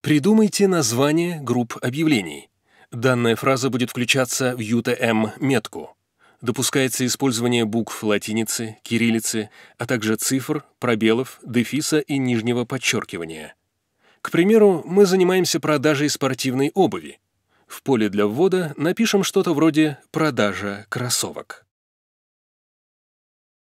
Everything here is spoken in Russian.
Придумайте название групп объявлений. Данная фраза будет включаться в UTM-метку. Эм Допускается использование букв латиницы, кириллицы, а также цифр, пробелов, дефиса и нижнего подчеркивания. К примеру, мы занимаемся продажей спортивной обуви. В поле для ввода напишем что-то вроде «продажа кроссовок».